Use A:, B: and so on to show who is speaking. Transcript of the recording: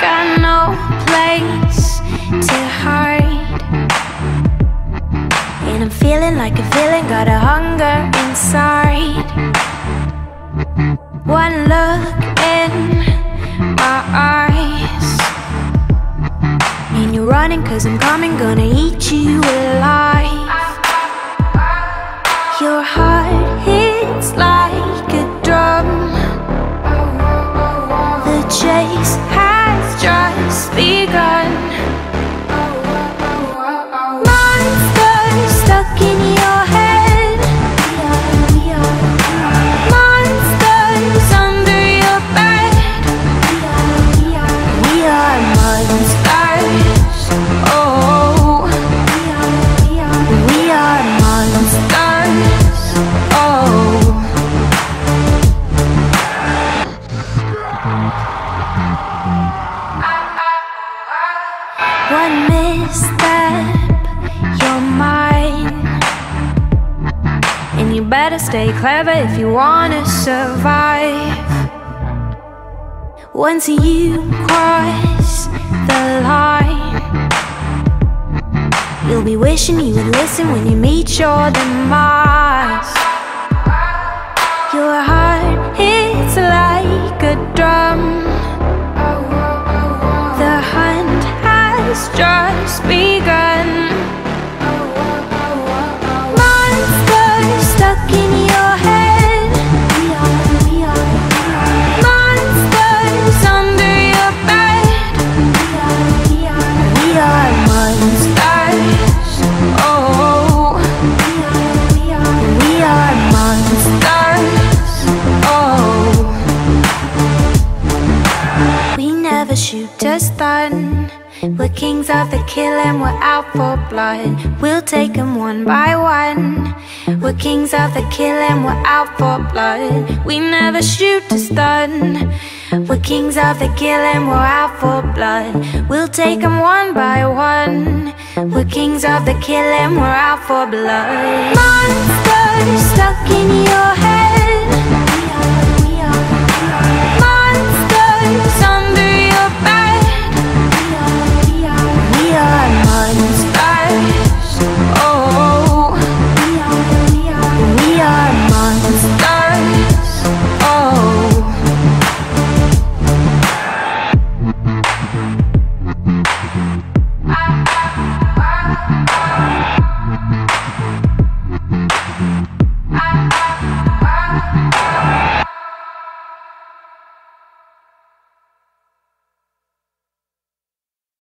A: Got no place to hide. And I'm feeling like a villain, got a hunger inside. One look in my eyes. And you're running, cause I'm coming, gonna eat you alive. One misstep, you're mine. And you better stay clever if you wanna survive. Once you cross the line, you'll be wishing you would listen when you meet your demise. Your heart hits like a drum. Has just begun. We're kings of the kill and we're out for blood. We'll take 'em one by one. We're kings of the kill and we're out for blood. We never shoot to stun. We're kings of the kill and we're out for blood. We'll take 'em one by one. We're kings of the kill and we're out for blood. Monsters stuck in your head.